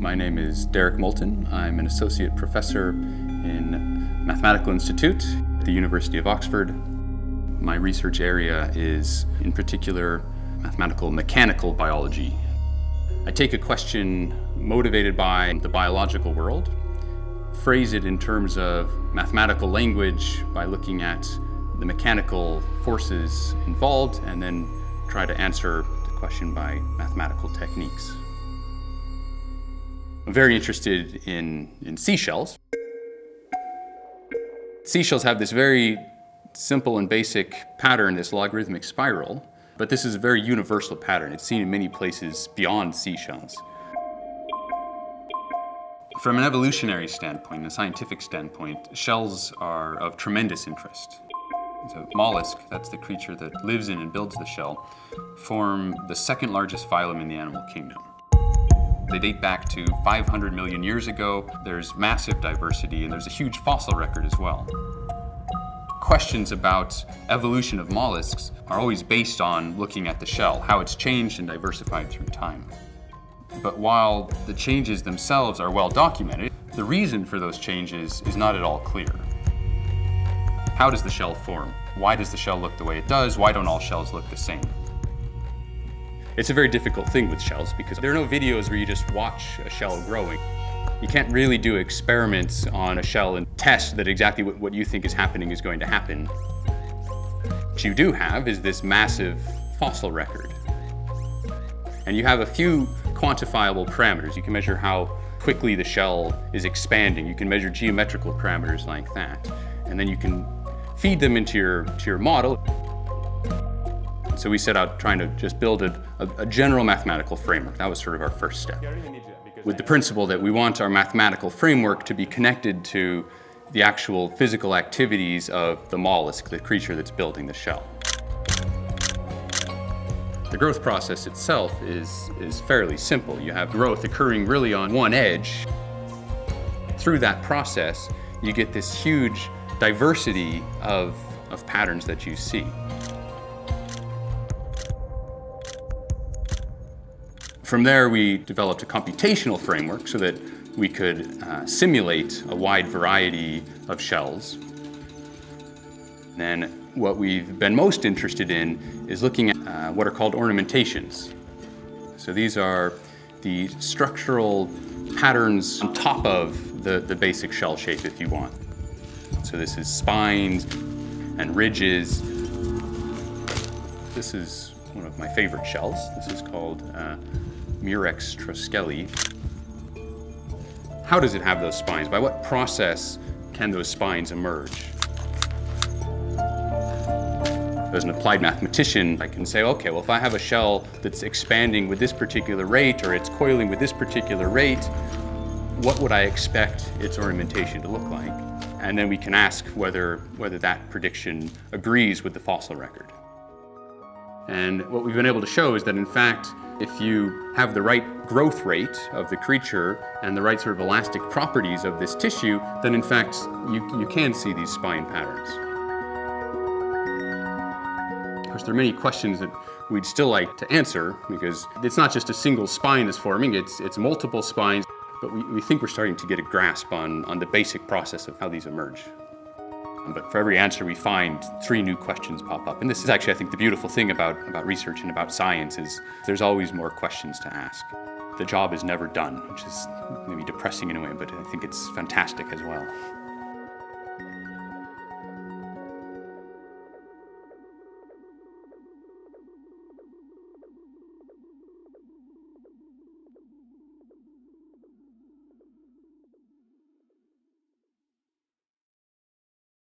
My name is Derek Moulton. I'm an associate professor in Mathematical Institute at the University of Oxford. My research area is, in particular, mathematical mechanical biology. I take a question motivated by the biological world, phrase it in terms of mathematical language by looking at the mechanical forces involved, and then try to answer the question by mathematical techniques. I'm very interested in, in seashells. Seashells have this very simple and basic pattern, this logarithmic spiral, but this is a very universal pattern. It's seen in many places beyond seashells. From an evolutionary standpoint, a scientific standpoint, shells are of tremendous interest. So mollusk, that's the creature that lives in and builds the shell, form the second largest phylum in the animal kingdom. They date back to 500 million years ago. There's massive diversity and there's a huge fossil record as well. Questions about evolution of mollusks are always based on looking at the shell, how it's changed and diversified through time. But while the changes themselves are well documented, the reason for those changes is not at all clear. How does the shell form? Why does the shell look the way it does? Why don't all shells look the same? It's a very difficult thing with shells because there are no videos where you just watch a shell growing. You can't really do experiments on a shell and test that exactly what what you think is happening is going to happen. What you do have is this massive fossil record. And you have a few quantifiable parameters. You can measure how quickly the shell is expanding. You can measure geometrical parameters like that. And then you can feed them into your, to your model. So we set out trying to just build a, a, general mathematical framework. That was sort of our first step. With the principle that we want our mathematical framework to be connected to the actual physical activities of the mollusk, the creature that's building the shell. The growth process itself is, is fairly simple. You have growth occurring really on one edge. Through that process, you get this huge diversity of, of patterns that you see. From there, we developed a computational framework so that we could uh, simulate a wide variety of shells. Then what we've been most interested in is looking at uh, what are called ornamentations. So these are the structural patterns on top of the, the basic shell shape if you want. So this is spines and ridges. This is one of my favorite shells. This is called uh, Murex troscheli. How does it have those spines? By what process can those spines emerge? As an applied mathematician, I can say, okay, well, if I have a shell that's expanding with this particular rate or it's coiling with this particular rate, what would I expect its ornamentation to look like? And then we can ask whether, whether that prediction agrees with the fossil record. And what we've been able to show is that, in fact, if you have the right growth rate of the creature and the right sort of elastic properties of this tissue, then in fact you, you can see these spine patterns. Of course, there are many questions that we'd still like to answer because it's not just a single spine that's forming, it's, it's multiple spines, but we, we think we're starting to get a grasp on, on the basic process of how these emerge. But for every answer we find, three new questions pop up. And this is actually, I think, the beautiful thing about, about research and about science is there's always more questions to ask. The job is never done, which is maybe depressing in a way, but I think it's fantastic as well.